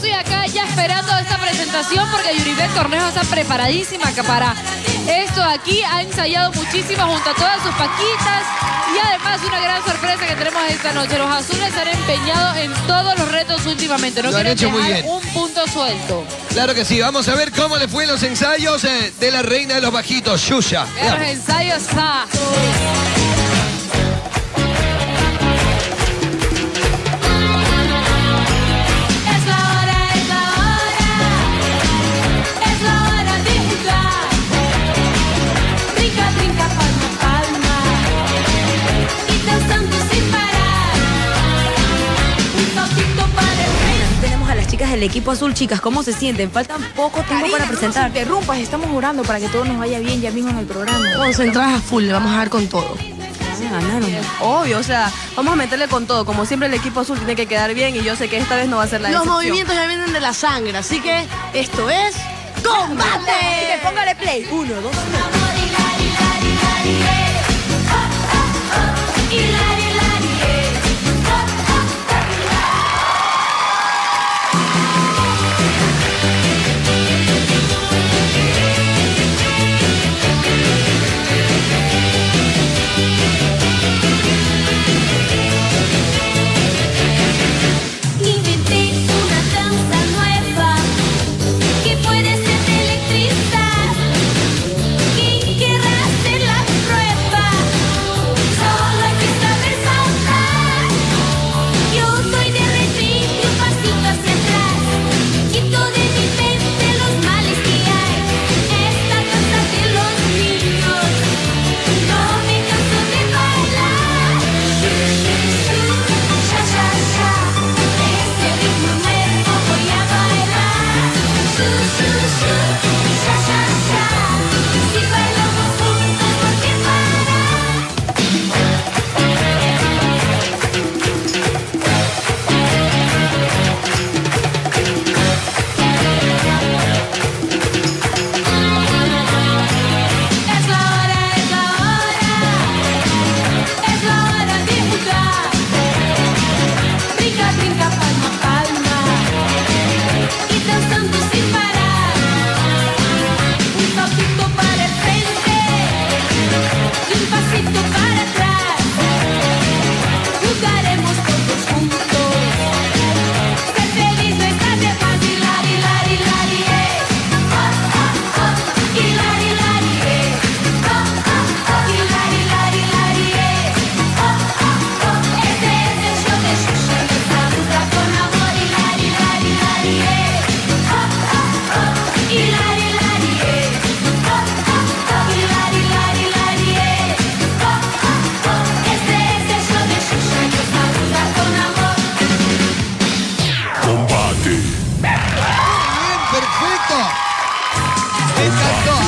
estoy acá ya esperando esta presentación porque Yuribet Cornejo está preparadísima acá para esto aquí. Ha ensayado muchísimo junto a todas sus paquitas y además una gran sorpresa que tenemos esta noche. Los azules han empeñado en todos los retos últimamente. No Lo han quieren hecho muy dejar bien. un punto suelto. Claro que sí, vamos a ver cómo le fue en los ensayos eh, de la reina de los bajitos, Yuya. Los ensayos está. Chicas del equipo azul, chicas, ¿cómo se sienten? Faltan poco tiempo Karina, para no presentar. interrumpas, estamos orando para que todo nos vaya bien ya mismo en el programa. Concentradas a full, le vamos a dar con todo. Ganaron. Obvio, o sea, vamos a meterle con todo. Como siempre, el equipo azul tiene que quedar bien y yo sé que esta vez no va a ser la Los movimientos ya vienen de la sangre, así que esto es combate. Póngale play. Uno, dos, Amor, un pasito para atrás. Me encantó.